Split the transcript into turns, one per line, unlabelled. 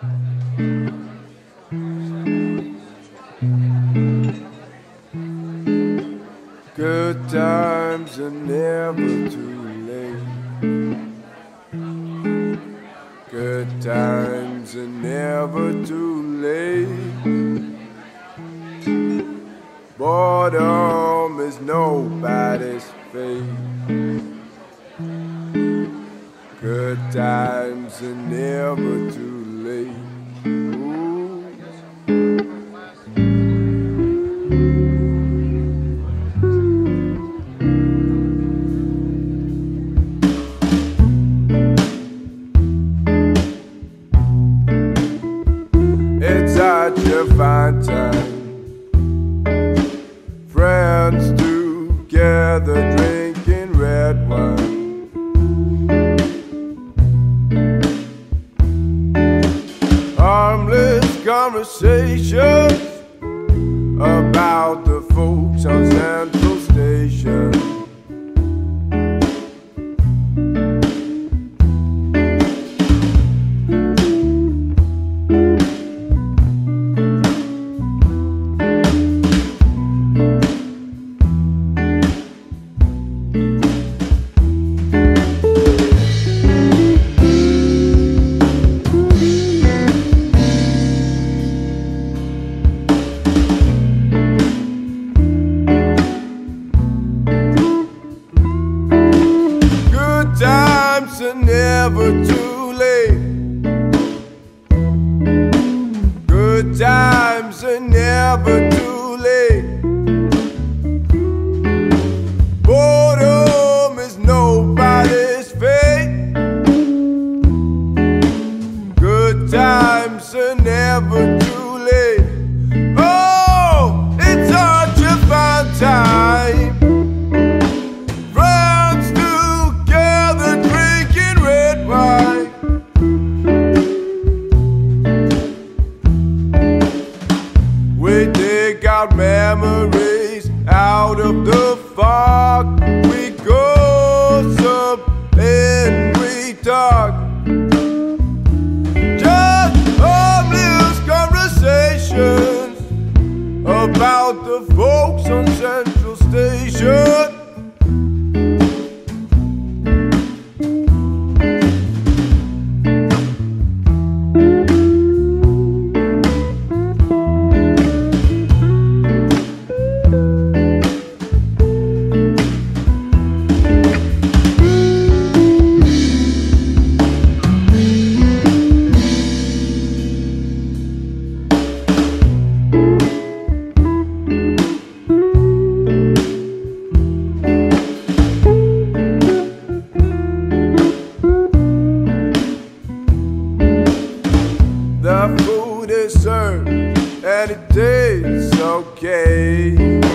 Good times are never too late. Good times are never too late. Boredom is nobody's fate. Good times are never too It's such a fine time. Friends together drinking red wine. Conversations about the folks on Central too late. Good times are never too late. Boredom is nobody's fate. Good times are never memories out of the fog. We go up and we talk. Just harmless conversations about the folks on Central Station. deserve, and it tastes okay.